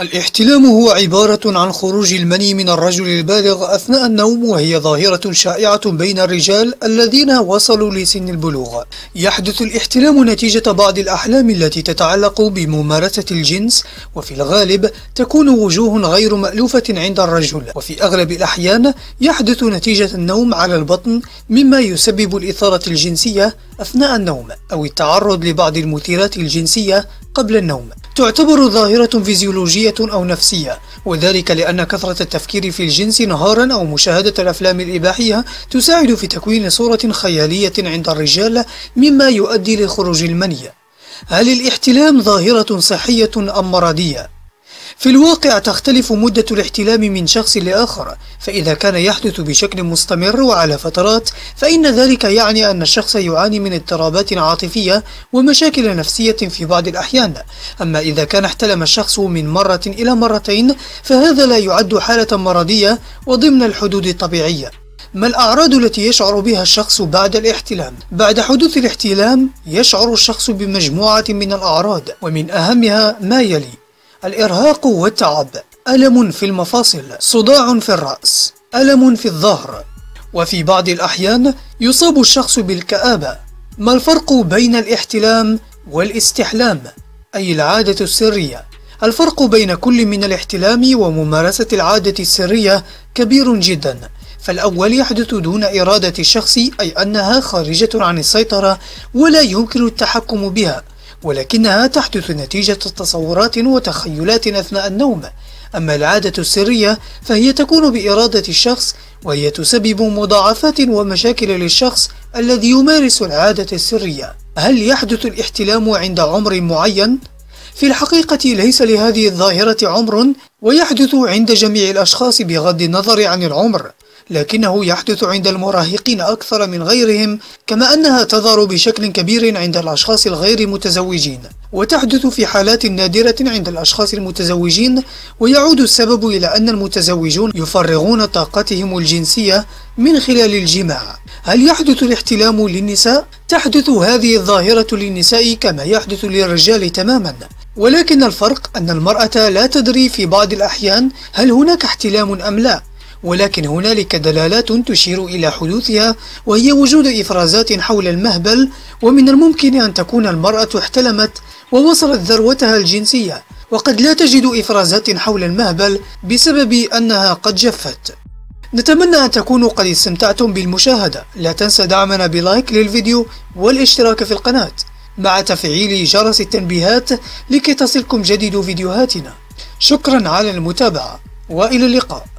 الاحتلام هو عبارة عن خروج المني من الرجل البالغ أثناء النوم وهي ظاهرة شائعة بين الرجال الذين وصلوا لسن البلوغ. يحدث الاحتلام نتيجة بعض الأحلام التي تتعلق بممارسة الجنس وفي الغالب تكون وجوه غير مألوفة عند الرجل وفي أغلب الأحيان يحدث نتيجة النوم على البطن مما يسبب الإثارة الجنسية أثناء النوم أو التعرض لبعض المثيرات الجنسية قبل النوم تعتبر ظاهرة فيزيولوجية أو نفسية وذلك لأن كثرة التفكير في الجنس نهارا أو مشاهدة الأفلام الإباحية تساعد في تكوين صورة خيالية عند الرجال مما يؤدي لخروج المني هل الاحتلام ظاهرة صحية أم مرضية؟ في الواقع تختلف مدة الاحتلام من شخص لآخر فإذا كان يحدث بشكل مستمر وعلى فترات فإن ذلك يعني أن الشخص يعاني من اضطرابات عاطفية ومشاكل نفسية في بعض الأحيان. أما إذا كان احتلم الشخص من مرة إلى مرتين فهذا لا يعد حالة مرضية وضمن الحدود الطبيعية. ما الأعراض التي يشعر بها الشخص بعد الاحتلام؟ بعد حدوث الاحتلام يشعر الشخص بمجموعة من الأعراض ومن أهمها ما يلي. الإرهاق والتعب ألم في المفاصل صداع في الرأس ألم في الظهر. وفي بعض الأحيان يصاب الشخص بالكآبة. ما الفرق بين الاحتلام والاستحلام؟ أي العادة السرية؟ الفرق بين كل من الاحتلام وممارسة العادة السرية كبير جدا. فالأول يحدث دون إرادة الشخص أي أنها خارجة عن السيطرة ولا يمكن التحكم بها. ولكنها تحدث نتيجة تصورات وتخيلات أثناء النوم. أما العادة السرية فهي تكون بإرادة الشخص وهي تسبب مضاعفات ومشاكل للشخص الذي يمارس العادة السرية. هل يحدث الاحتلام عند عمر معين؟ في الحقيقة ليس لهذه الظاهرة عمر ويحدث عند جميع الأشخاص بغض النظر عن العمر. لكنه يحدث عند المراهقين أكثر من غيرهم كما أنها تظهر بشكل كبير عند الأشخاص الغير متزوجين. وتحدث في حالات نادرة عند الأشخاص المتزوجين ويعود السبب إلى أن المتزوجون يفرغون طاقتهم الجنسية من خلال الجماع. هل يحدث الاحتلام للنساء؟ تحدث هذه الظاهرة للنساء كما يحدث للرجال تماما. ولكن الفرق أن المرأة لا تدري في بعض الأحيان هل هناك احتلام أم لا. ولكن هنالك دلالات تشير إلى حدوثها وهي وجود إفرازات حول المهبل ومن الممكن أن تكون المرأة احتلمت ووصلت ذروتها الجنسية. وقد لا تجد إفرازات حول المهبل بسبب أنها قد جفت. نتمنى أن تكونوا قد استمتعتم بالمشاهدة. لا تنسى دعمنا بلايك للفيديو والاشتراك في القناة. مع تفعيل جرس التنبيهات لكي تصلكم جديد فيديوهاتنا. شكرا على المتابعة وإلى اللقاء.